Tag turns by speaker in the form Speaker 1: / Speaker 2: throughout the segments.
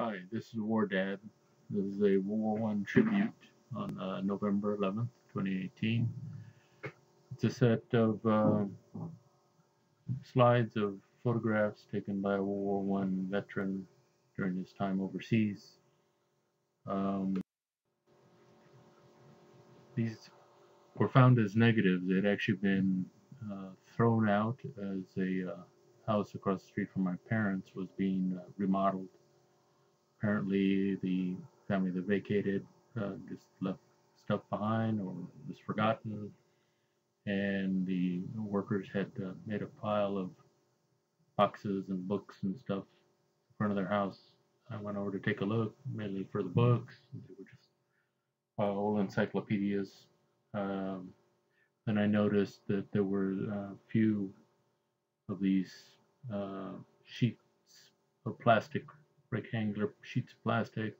Speaker 1: Hi, this is War Dad. This is a World War One tribute on uh, November 11th, 2018. It's a set of uh, slides of photographs taken by a World War One veteran during his time overseas. Um, these were found as negatives. They had actually been uh, thrown out as a uh, house across the street from my parents was being uh, remodeled apparently the family that vacated uh, just left stuff behind or was forgotten. And the workers had uh, made a pile of boxes and books and stuff in front of their house. I went over to take a look mainly for the books. They were just uh, old encyclopedias. Um, then i noticed that there were a few of these uh, sheets of plastic rectangular sheets of plastic.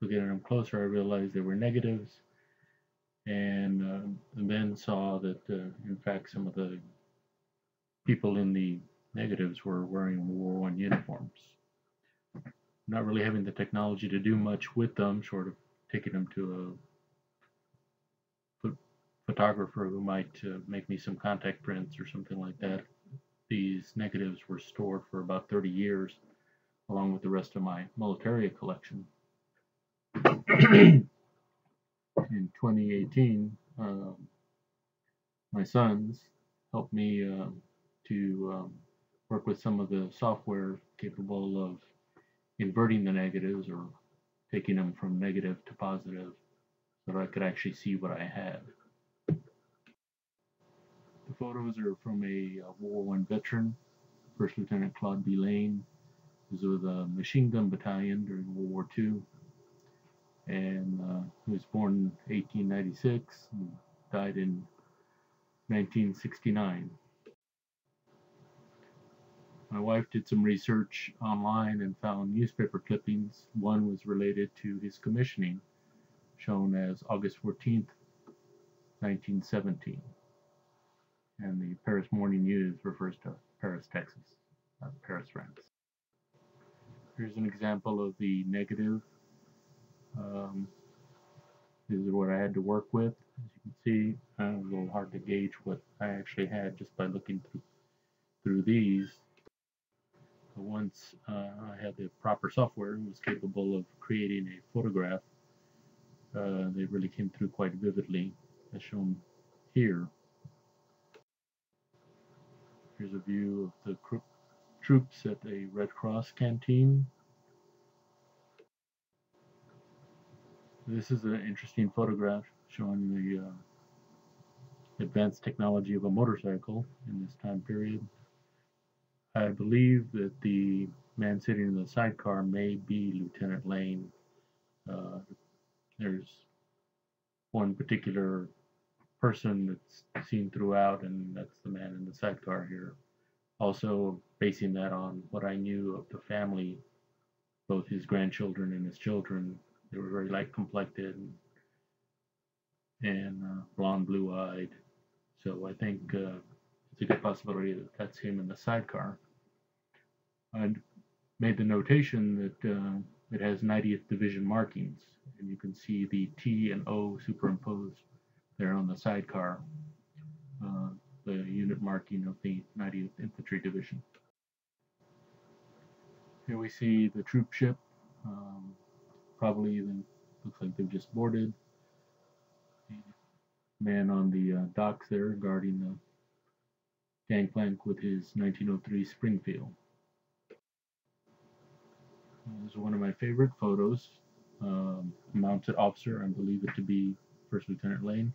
Speaker 1: Looking at them closer, I realized they were negatives, and, uh, then saw that, uh, in fact, some of the people in the negatives were wearing World War One uniforms. Not really having the technology to do much with them, short of taking them to a photographer who might uh, make me some contact prints or something like that. These negatives were stored for about 30 years along with the rest of my Militaria collection. In 2018, um, my sons helped me uh, to um, work with some of the software capable of inverting the negatives or taking them from negative to positive so that I could actually see what I had. The photos are from a uh, World War I veteran, First Lieutenant Claude B. Lane, was with a machine gun battalion during World War II, and uh, he was born in 1896 and died in 1969. My wife did some research online and found newspaper clippings. One was related to his commissioning, shown as August 14th, 1917. And the Paris Morning News refers to Paris, Texas, not Paris, France. Here's an example of the negative. Um, this is what I had to work with. As you can see, uh, a little hard to gauge what I actually had just by looking through, through these. But once uh, I had the proper software and was capable of creating a photograph, uh, they really came through quite vividly, as shown here. Here's a view of the troops at a Red Cross canteen. This is an interesting photograph showing the uh, advanced technology of a motorcycle in this time period. I believe that the man sitting in the sidecar may be Lieutenant Lane. Uh, there's one particular person that's seen throughout, and that's the man in the sidecar here also basing that on what I knew of the family, both his grandchildren and his children. They were very light complected and, and uh, blonde, blue eyed. So I think uh, it's a good possibility that that's him in the sidecar. I made the notation that uh, it has 90th Division markings, and you can see the T and O superimposed there on the sidecar. Uh, the unit marking of the 90th Infantry Division. Here we see the troop ship. Um, probably the, looks like they've just boarded. Man on the uh, docks there guarding the gangplank with his 1903 Springfield. This is one of my favorite photos. Um, mounted officer, I believe it to be First Lieutenant Lane.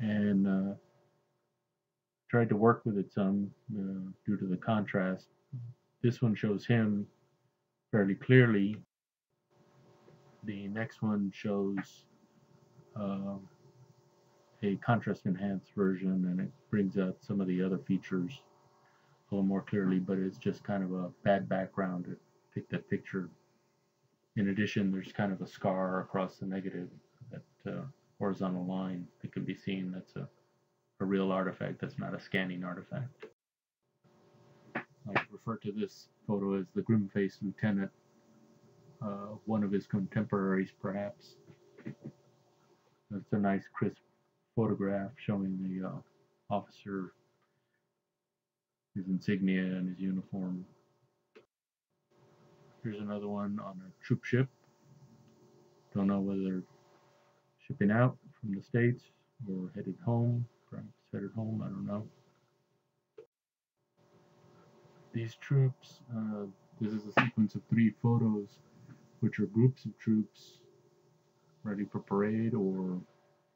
Speaker 1: And uh, tried to work with it some uh, due to the contrast. This one shows him fairly clearly. The next one shows uh, a contrast enhanced version and it brings out some of the other features a little more clearly, but it's just kind of a bad background to take that picture. In addition, there's kind of a scar across the negative, that uh, horizontal line that can be seen. That's a a real artifact that's not a scanning artifact. I refer to this photo as the grim-faced lieutenant uh, one of his contemporaries, perhaps. It's a nice, crisp photograph showing the uh, officer, his insignia, and his uniform. Here's another one on a troop ship. Don't know whether shipping out from the States or headed home. Perhaps headed home, I don't know. These troops, uh, this is a sequence of three photos, which are groups of troops ready for parade or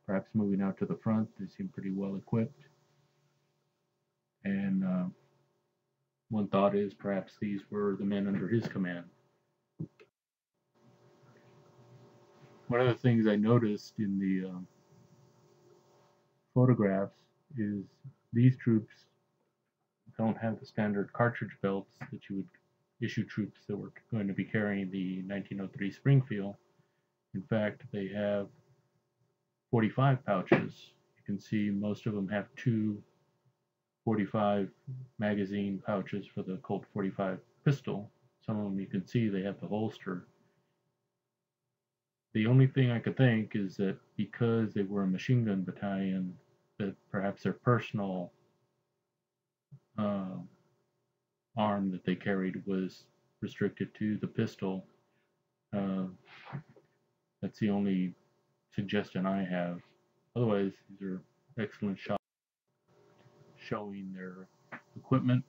Speaker 1: perhaps moving out to the front. They seem pretty well equipped. And uh, one thought is perhaps these were the men under his command. One of the things I noticed in the uh, photographs is these troops don't have the standard cartridge belts that you would issue troops that were going to be carrying the 1903 Springfield. In fact, they have 45 pouches. You can see most of them have two 45 magazine pouches for the Colt 45 pistol. Some of them you can see they have the holster. The only thing I could think is that because they were a machine gun battalion, that perhaps their personal uh, arm that they carried was restricted to the pistol. Uh, that's the only suggestion I have. Otherwise, these are excellent shots showing their equipment.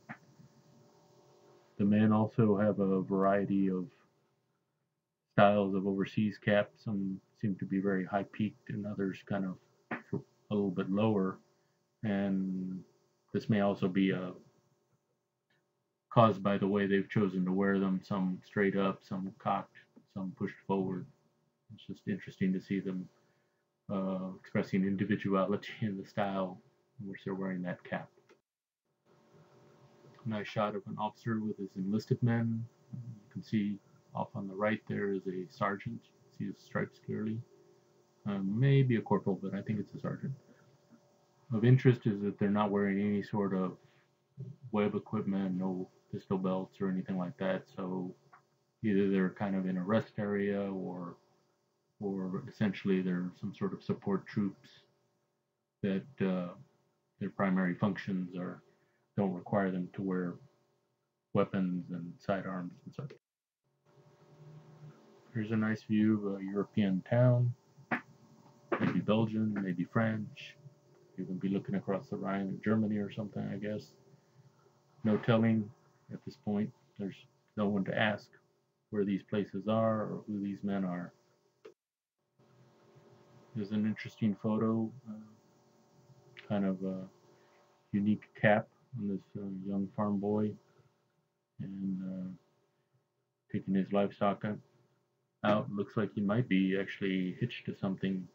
Speaker 1: The men also have a variety of styles of overseas caps. Some seem to be very high peaked, and others kind of a little bit lower. And this may also be a caused by the way they've chosen to wear them. Some straight up, some cocked, some pushed forward. It's just interesting to see them uh, expressing individuality in the style in which they're wearing that cap. Nice shot of an officer with his enlisted men. You can see off on the right there is a sergeant. You can See his stripes clearly. Um, maybe a corporal, but I think it's a sergeant. Of interest is that they're not wearing any sort of web equipment, no pistol belts or anything like that. So either they're kind of in a rest area or or essentially they're some sort of support troops that uh, their primary functions are don't require them to wear weapons and sidearms and such. Here's a nice view of a European town, maybe Belgian, maybe French. You can be looking across the Rhine in Germany or something, I guess. No telling at this point. There's no one to ask where these places are or who these men are. There's an interesting photo, uh, kind of a unique cap on this uh, young farm boy and uh, taking his livestock out. Looks like he might be actually hitched to something.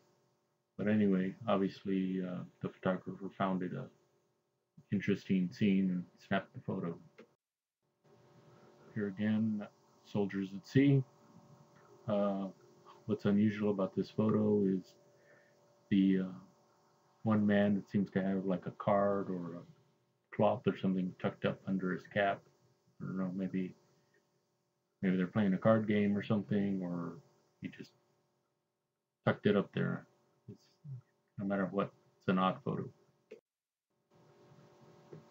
Speaker 1: But anyway, obviously uh, the photographer found it a interesting scene and snapped the photo. Here again, soldiers at sea. Uh, what's unusual about this photo is the uh, one man that seems to have like a card or a cloth or something tucked up under his cap. I don't know, maybe maybe they're playing a card game or something, or he just tucked it up there. No matter what, it's an odd photo.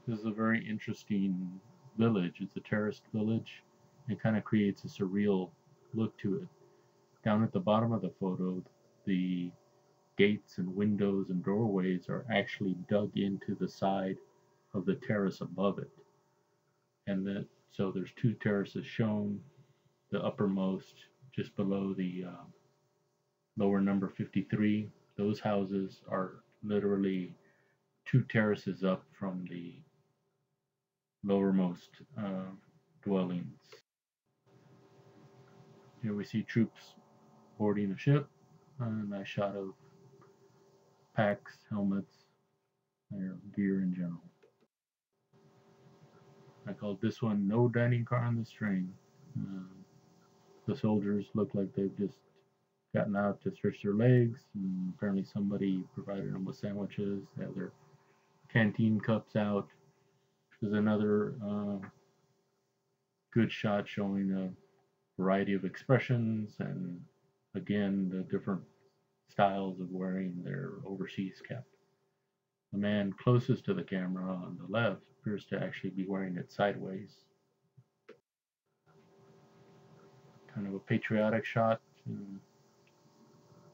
Speaker 1: This is a very interesting village. It's a terraced village. It kind of creates a surreal look to it. Down at the bottom of the photo, the gates and windows and doorways are actually dug into the side of the terrace above it. And that so there's two terraces shown. The uppermost, just below the uh, lower number 53, those houses are literally two terraces up from the lowermost uh, dwellings. Here we see troops boarding a ship. A nice shot of packs, helmets, their gear in general. I called this one No Dining Car on this Train. Uh, the soldiers look like they've just gotten out to stretch their legs, and apparently somebody provided them with sandwiches. They have their canteen cups out. There's another uh, good shot showing a variety of expressions and again the different styles of wearing their overseas cap. The man closest to the camera on the left appears to actually be wearing it sideways. Kind of a patriotic shot.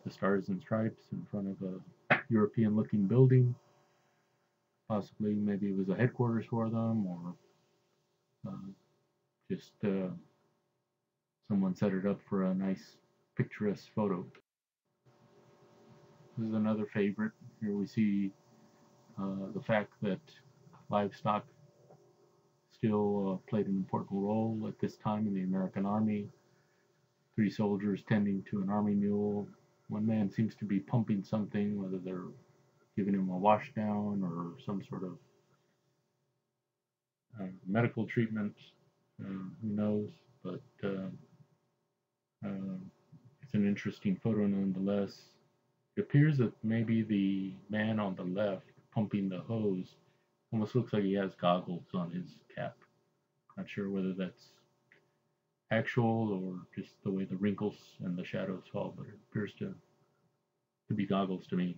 Speaker 1: The stars and stripes in front of a European looking building. Possibly maybe it was a headquarters for them or uh, just uh, someone set it up for a nice picturesque photo. This is another favorite. Here we see uh, the fact that livestock still uh, played an important role at this time in the American Army. Three soldiers tending to an army mule. One man seems to be pumping something, whether they're giving him a washdown or some sort of uh, medical treatment. Uh, who knows? But uh, uh, it's an interesting photo nonetheless. It appears that maybe the man on the left pumping the hose almost looks like he has goggles on his cap. Not sure whether that's actual or just the way the wrinkles and the shadows fall, but it appears to to be goggles to me.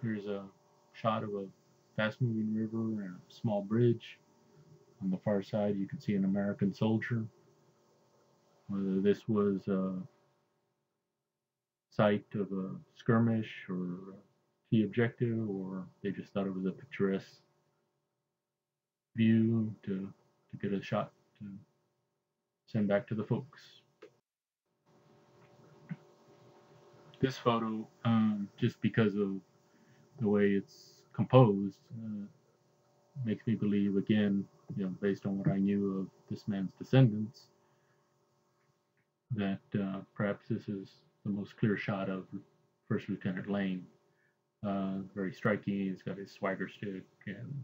Speaker 1: Here's a shot of a fast moving river and a small bridge. On the far side you can see an American soldier. Whether this was a site of a skirmish or a key objective, or they just thought it was a picturesque view to, to get a shot send back to the folks. This photo, um, just because of the way it's composed, uh, makes me believe again, you know, based on what I knew of this man's descendants, that uh, perhaps this is the most clear shot of First Lieutenant Lane. Uh, very striking. He's got his swagger stick and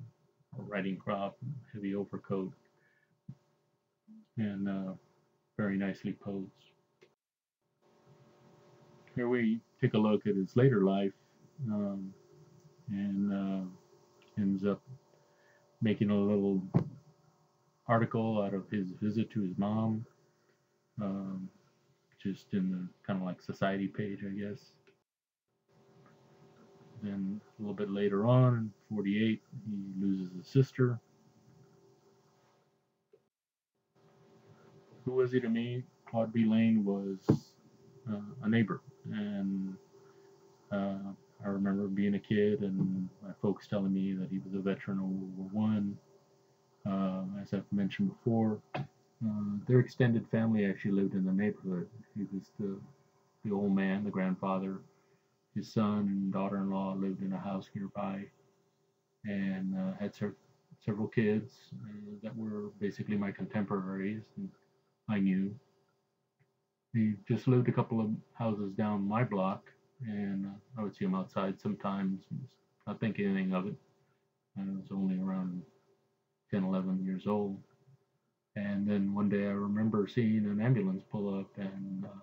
Speaker 1: a riding crop, heavy overcoat, and uh, very nicely posed. Here we take a look at his later life, um, and uh, ends up making a little article out of his visit to his mom, um, just in the kind of like society page, I guess. Then a little bit later on, in 48, he loses a sister. Who was he to me? Claude B. Lane was uh, a neighbor, and uh, I remember being a kid and my folks telling me that he was a veteran of World War One. Uh, as I've mentioned before, uh, their extended family actually lived in the neighborhood. He was the the old man, the grandfather, his son and daughter-in-law lived in a house nearby and uh, had several kids uh, that were basically my contemporaries and I knew. He just lived a couple of houses down my block and uh, I would see him outside sometimes, not think anything of it. I was only around 10, 11 years old. And then one day I remember seeing an ambulance pull up and uh,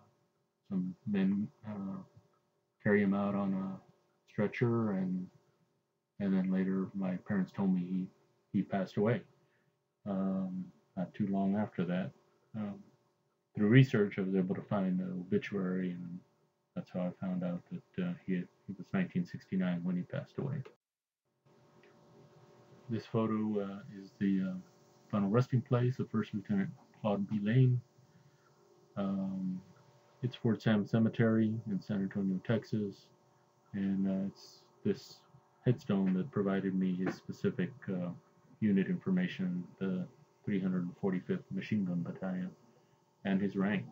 Speaker 1: some men uh, carry him out on a stretcher and and then later my parents told me he, he passed away um, not too long after that um, through research I was able to find the obituary and that's how I found out that uh, he, had, was 1969 when he passed away this photo uh, is the uh, final resting place of First Lieutenant Claude B. Lane um, it's Fort Sam Cemetery in San Antonio, Texas, and uh, it's this headstone that provided me his specific uh, unit information, the 345th Machine Gun Battalion, and his rank.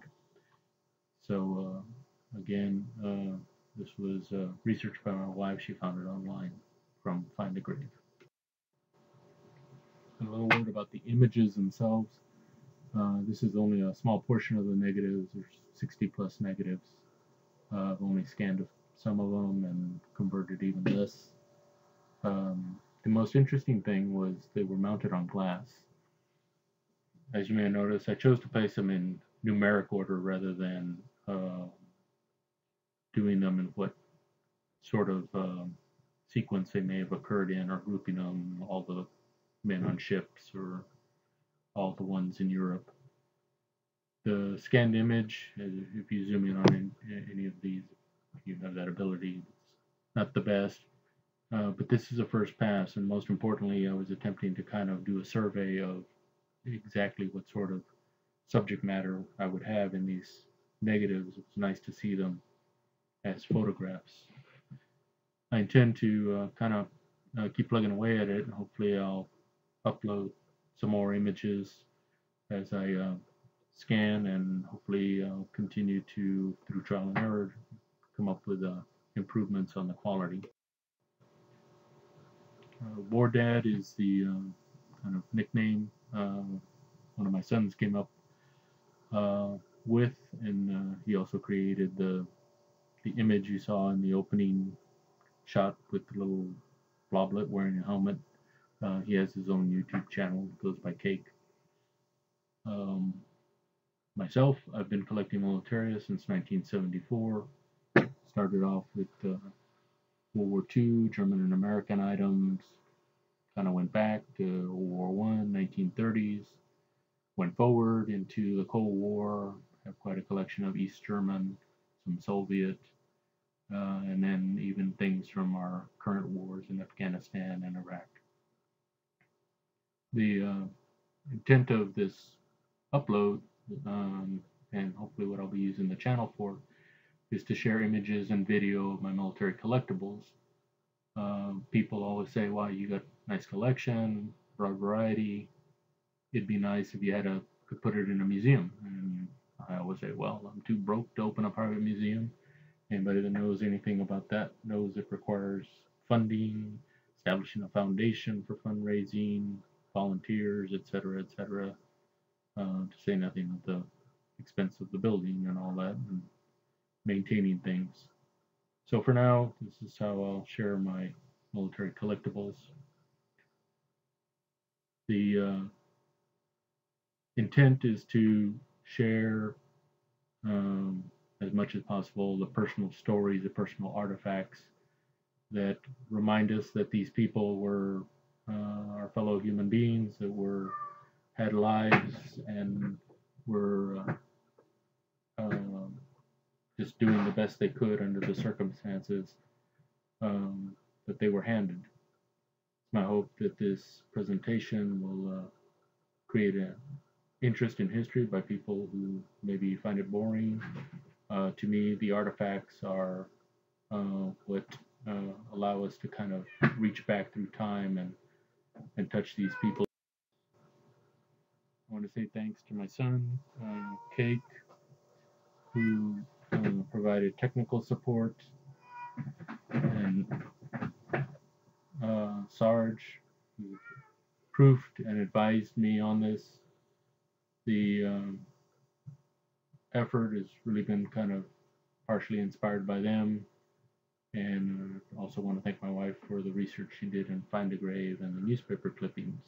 Speaker 1: So uh, again, uh, this was uh, research by my wife. She found it online from Find a Grave. A little word about the images themselves. Uh, this is only a small portion of the negatives. There's 60 plus negatives. Uh, I've only scanned some of them and converted even this. Um, the most interesting thing was they were mounted on glass. As you may have noticed, I chose to place them in numeric order rather than uh, doing them in what sort of uh, sequence they may have occurred in or grouping them, all the men on ships or all the ones in Europe. The scanned image, if you zoom in on any of these, you have that ability. It's not the best, uh, but this is a first pass, and most importantly, I was attempting to kind of do a survey of exactly what sort of subject matter I would have in these negatives. It's nice to see them as photographs. I intend to uh, kind of uh, keep plugging away at it, and hopefully I'll upload some more images as I uh, scan, and hopefully I'll continue to, through trial and error, come up with uh, improvements on the quality. Uh, War Dad is the uh, kind of nickname one of my sons came up uh, with, and uh, he also created the the image you saw in the opening shot with the little bloblet wearing a helmet. Uh, he has his own YouTube channel, It goes by Cake. Um, myself, I've been collecting Militaria since 1974. Started off with uh, World War II, German and American items. Kind of went back to World War One, 1930s. Went forward into the Cold War. Have quite a collection of East German, some Soviet, uh, and then even things from our current wars in Afghanistan and Iraq. The uh, intent of this upload, um, and hopefully what I'll be using the channel for, is to share images and video of my military collectibles. Uh, people always say, wow, you got nice collection, broad variety. It'd be nice if you had a could put it in a museum. And I always say, well, I'm too broke to open a private museum. Anybody that knows anything about that knows it requires funding, establishing a foundation for fundraising, volunteers, etc., etc. Uh, to say nothing of the expense of the building and all that, and maintaining things. So for now, this is how I'll share my military collectibles. The uh, intent is to share um, as much as possible the personal stories, the personal artifacts that remind us that these people were uh, our fellow human beings that were had lives and were uh, uh, just doing the best they could under the circumstances um, that they were handed. My hope that this presentation will uh, create an interest in history by people who maybe find it boring uh, to me, the artifacts are uh, what uh, allow us to kind of reach back through time and and touch these people. I want to say thanks to my son, uh, Cake, who uh, provided technical support, and uh, Sarge, who proofed and advised me on this. The um, effort has really been kind of partially inspired by them. And uh, also want to thank my wife for the research she did in Find a Grave and the newspaper clippings.